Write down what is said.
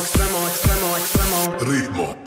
extremo, extremo, extremo. Ritmo.